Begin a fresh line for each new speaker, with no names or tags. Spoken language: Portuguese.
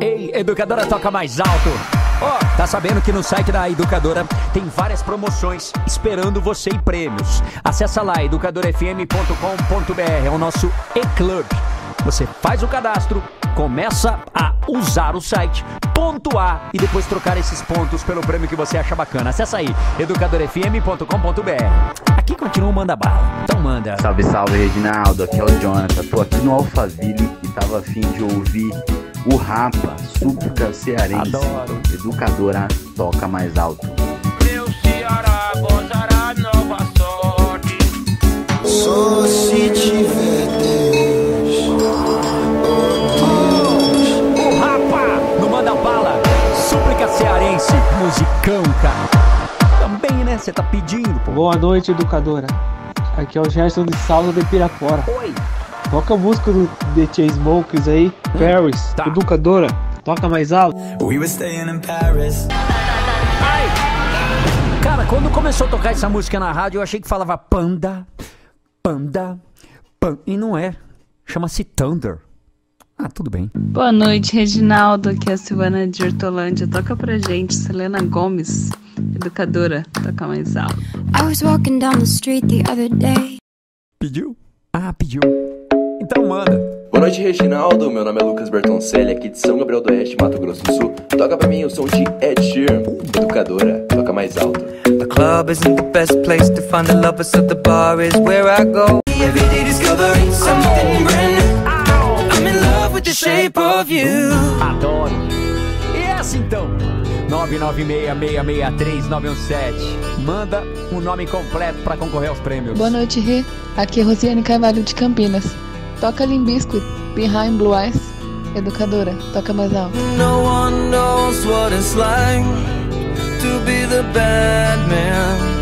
Ei, Educadora toca mais alto. Ó, oh, tá sabendo que no site da Educadora tem várias promoções esperando você e prêmios. Acesse lá educadorafm.com.br, é o nosso e-club. Você faz o cadastro, começa a usar o site, pontuar e depois trocar esses pontos pelo prêmio que você acha bacana. Acesse aí educadorfm.com.br. Aqui continua o Manda Bala. Então manda.
Salve, salve, Reginaldo. Aqui é o Jonathan. Tô aqui no Alphaville e tava afim de ouvir o Rapa, súplica cearense.
Adoro.
Educadora toca mais alto.
Meu Ceará gozará nova sorte.
Só se tiver Deus.
O Rapa no Manda Bala. Súplica cearense. Musicão, cara. Também, né? Você tá pedindo, pô.
Boa noite, educadora. Aqui é o Gerson de Salto de Pirapora.
Oi.
Toca a música do The Chainsmokers aí, Paris.
Tá.
Educadora, toca mais alto.
We were staying in Paris.
Cara, quando começou a tocar essa música na rádio, eu achei que falava panda, panda, pan. E não é. Chama-se Thunder. Ah, tudo bem.
Boa noite, Reginaldo. Aqui é a Silvana de Hortolândia. Toca pra gente, Selena Gomes, educadora. Toca mais alto.
I was walking down the street the other day.
Pediu? Ah, pediu. Então manda.
Boa noite, Reginaldo. Meu nome é Lucas Bertoncelli, aqui de São Gabriel do Oeste, Mato Grosso do Sul. Toca pra mim o som de Ed Sheeran, educadora, toca mais alto.
The club isn't the best place to find the lovers, so the bar is where I go. Every day discovering something brand new. I'm in love with the shape of you.
Adoro. E essa então? 996663917. Manda um nome completo pra concorrer aos prêmios.
Boa noite, Rê. Aqui é Rosiane Carvalho de Campinas. Toca Limbiscuit, Behind Blue Eyes. Educadora, toca mais alto.
No one knows what it's like to be the bad man.